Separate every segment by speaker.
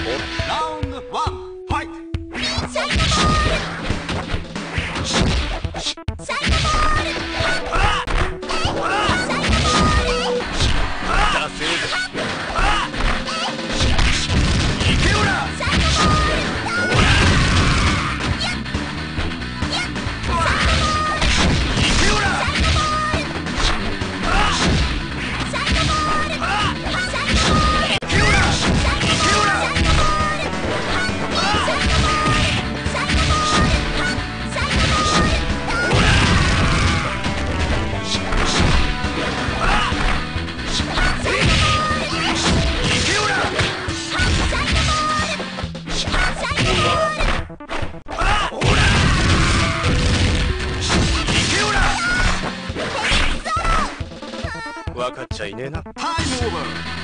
Speaker 1: シ
Speaker 2: ャイトボール。
Speaker 1: 分かっちゃいねえな。
Speaker 2: タイムオーバー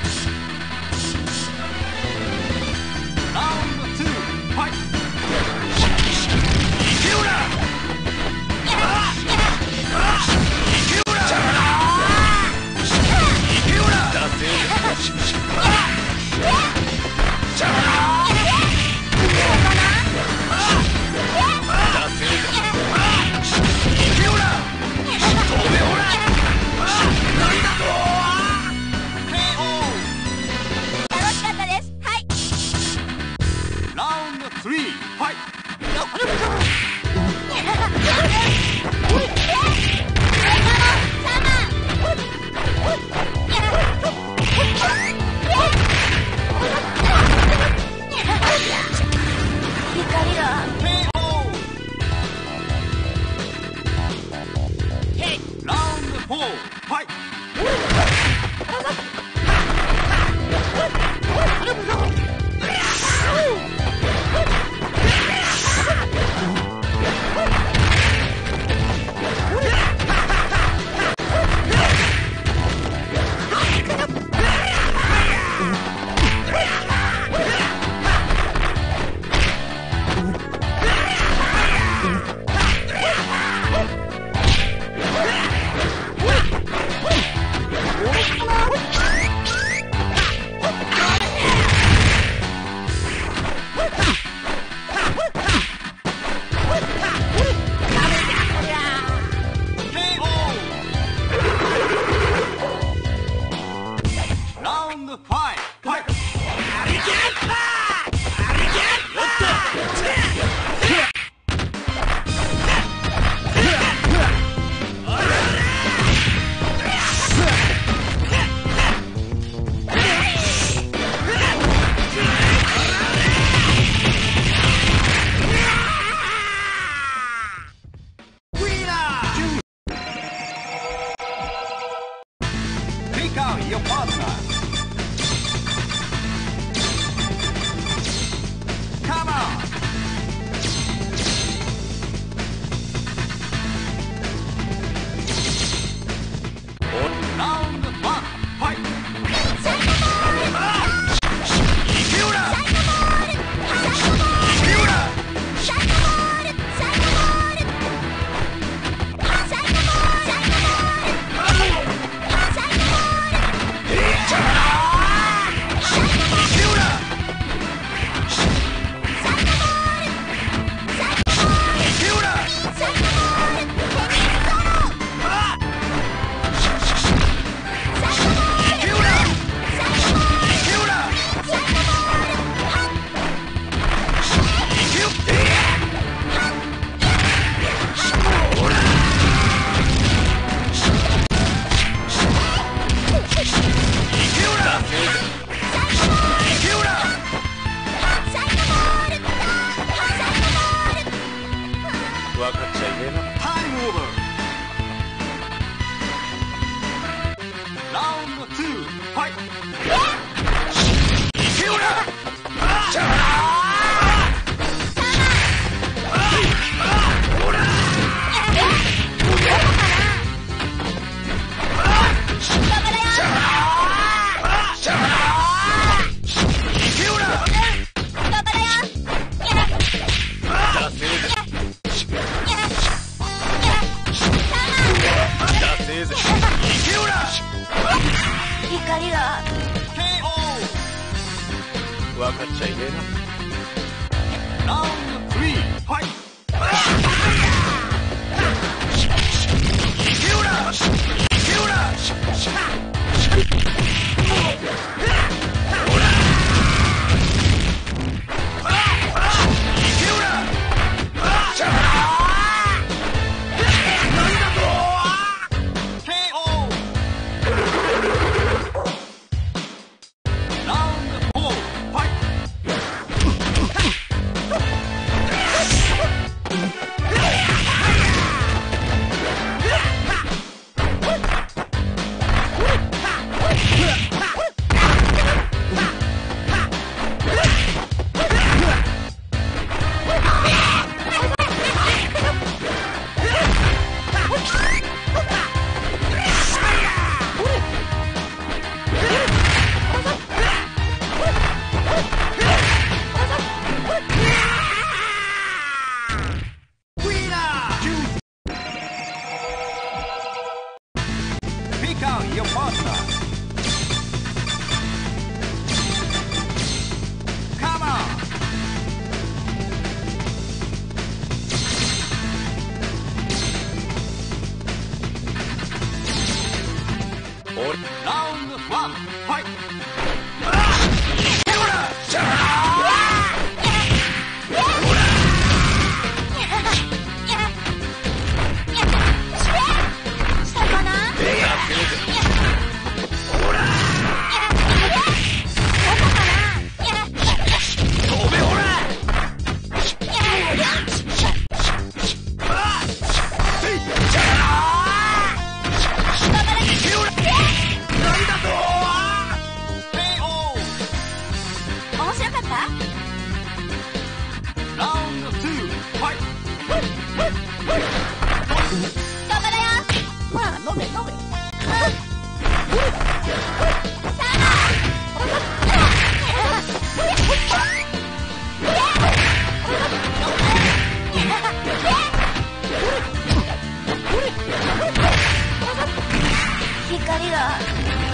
Speaker 2: salida.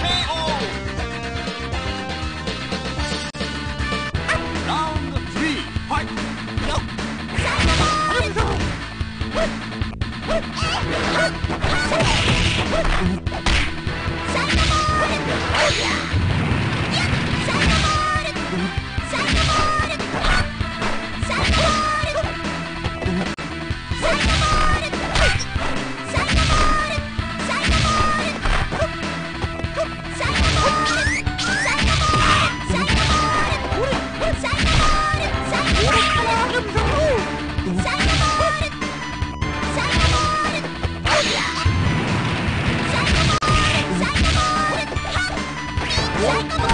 Speaker 2: ¡Mijo! Yeah! Like a